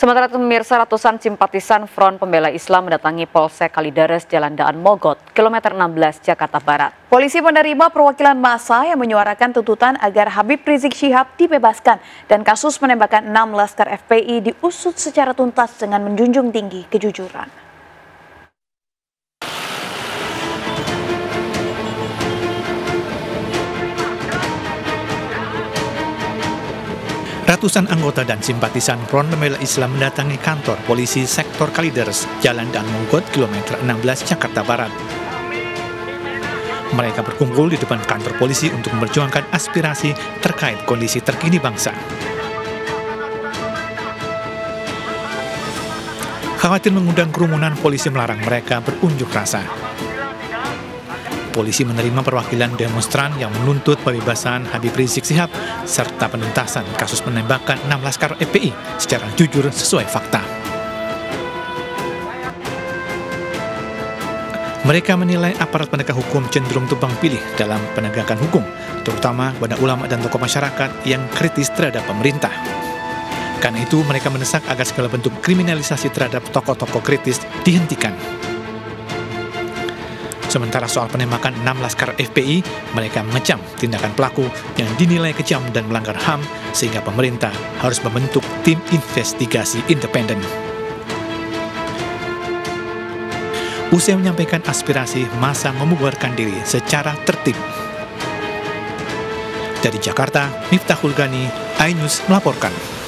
Sementara itu pemirsa ratusan simpatisan Front Pembela Islam mendatangi Polsek Kalideres Jalan Daan Mogot, kilometer 16 Jakarta Barat. Polisi menerima perwakilan massa yang menyuarakan tuntutan agar Habib Rizik Syihab dibebaskan dan kasus penembakan 6 laskar FPI diusut secara tuntas dengan menjunjung tinggi kejujuran. Ratusan anggota dan simpatisan Front Pembela Islam mendatangi kantor polisi sektor Kalideres, Jalan Dan Monggot, kilometer 16, Jakarta Barat. Mereka berkumpul di depan kantor polisi untuk memperjuangkan aspirasi terkait kondisi terkini bangsa. Khawatir mengundang kerumunan, polisi melarang mereka berunjuk rasa polisi menerima perwakilan demonstran yang menuntut pembebasan Habib Rizik Sihab serta penuntasan kasus penembakan 6 laskar FPI secara jujur sesuai fakta. Mereka menilai aparat penegak hukum cenderung tebang pilih dalam penegakan hukum, terutama pada ulama dan tokoh masyarakat yang kritis terhadap pemerintah. Karena itu, mereka mendesak agar segala bentuk kriminalisasi terhadap tokoh-tokoh kritis dihentikan. Sementara soal penembakan 6 laskar FPI, mereka mengecam tindakan pelaku yang dinilai kejam dan melanggar HAM sehingga pemerintah harus membentuk tim investigasi independen. Usai menyampaikan aspirasi, masa membubarkan diri secara tertib. Dari Jakarta, Miftahul Gani, Ainus melaporkan.